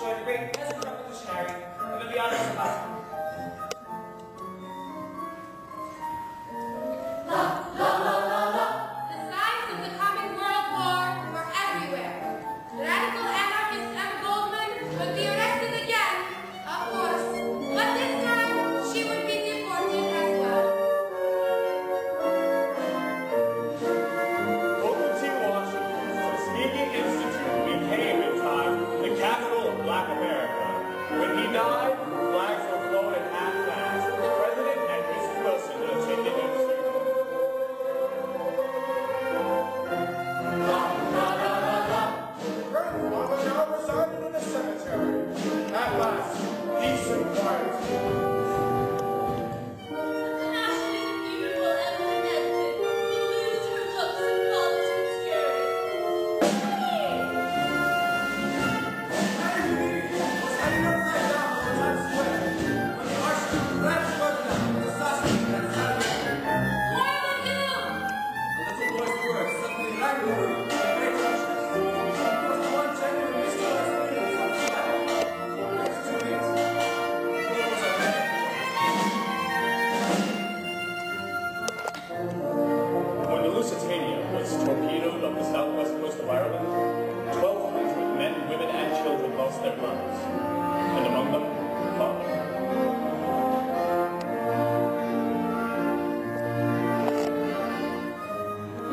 join the great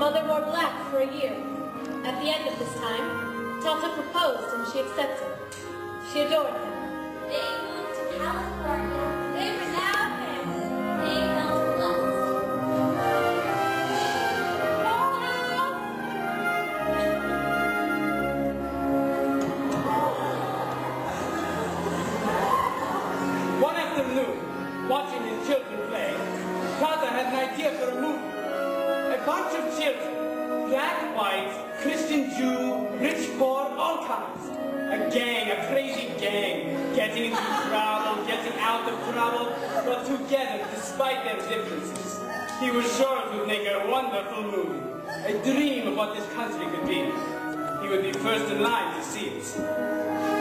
Mother wore black for a year. At the end of this time, Tata proposed and she accepted. She adored him. They moved to California. They were now parents. They felt blessed. One afternoon, watching his children play, Tata had an idea for a movie. A bunch of children, black, white, Christian Jew, rich, poor, all kinds. A gang, a crazy gang, getting into trouble, getting out of trouble, but together despite their differences. He was sure it would make a wonderful movie, a dream of what this country could be. He would be first in line to see it.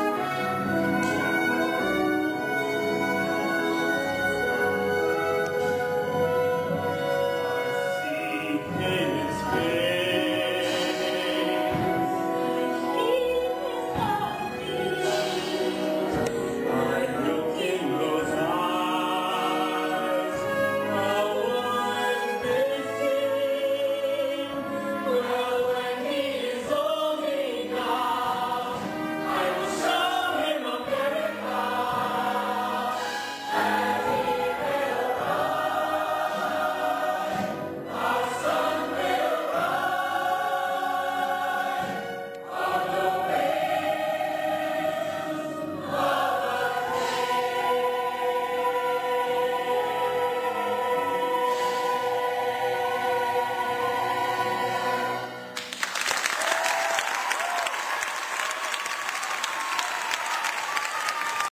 Amen.